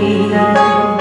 You.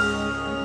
Música